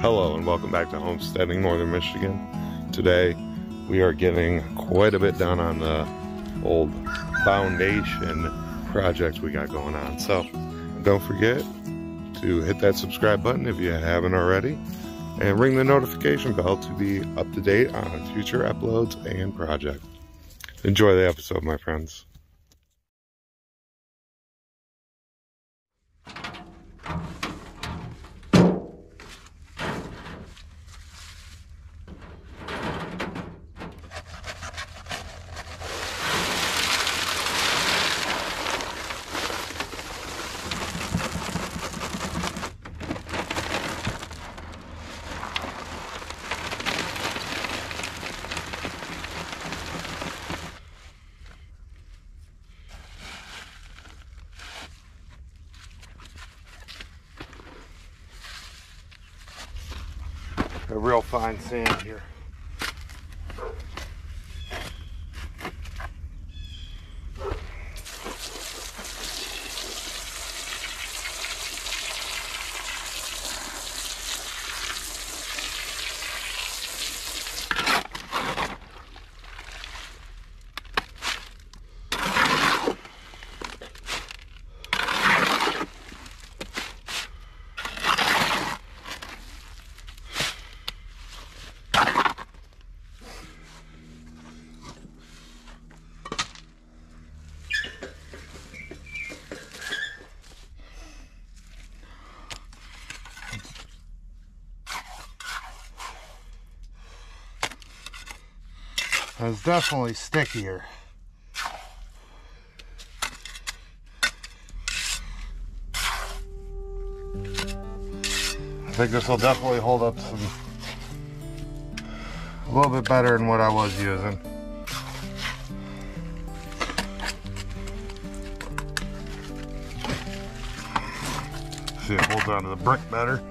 Hello and welcome back to Homesteading Northern Michigan. Today we are getting quite a bit done on the old foundation project we got going on. So don't forget to hit that subscribe button if you haven't already and ring the notification bell to be up to date on future uploads and projects. Enjoy the episode, my friends. A real fine sand here. It's definitely stickier. I think this will definitely hold up some a little bit better than what I was using. See, it holds onto the brick better.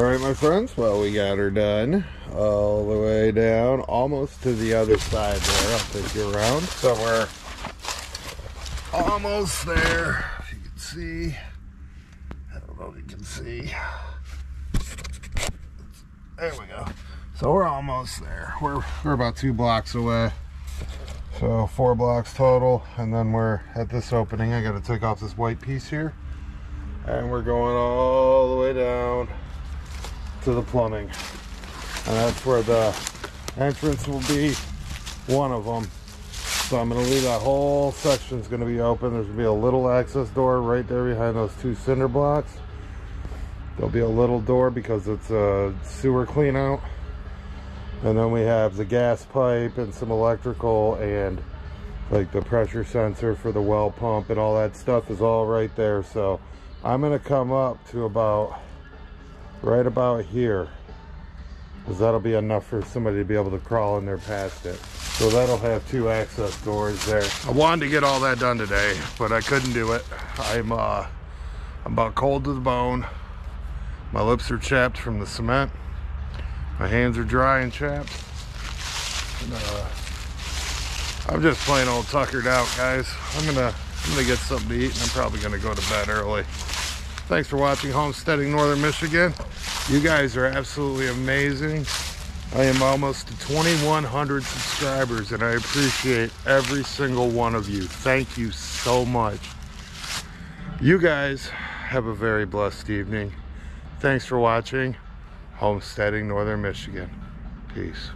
All right, my friends. Well, we got her done all the way down, almost to the other side there. I'll take you around. So we're almost there. If you can see, I don't know if you can see. There we go. So we're almost there. We're we're about two blocks away. So four blocks total, and then we're at this opening. I got to take off this white piece here, and we're going all the way down to the plumbing, and that's where the entrance will be. One of them. So I'm to leave that whole section is going to be open. There's to be a little access door right there behind those two cinder blocks. There'll be a little door because it's a sewer clean out. And then we have the gas pipe and some electrical and like the pressure sensor for the well pump and all that stuff is all right there. So I'm gonna come up to about, right about here. Because that'll be enough for somebody to be able to crawl in there past it. So that'll have two access doors there. I wanted to get all that done today, but I couldn't do it. I'm, uh, I'm about cold to the bone. My lips are chapped from the cement. My hands are dry and chapped. And, uh, I'm just plain old tuckered out, guys. I'm gonna I'm gonna get something to eat and I'm probably gonna go to bed early. Thanks for watching Homesteading Northern Michigan. You guys are absolutely amazing. I am almost to 2,100 subscribers and I appreciate every single one of you. Thank you so much. You guys have a very blessed evening. Thanks for watching Homesteading Northern Michigan. Peace.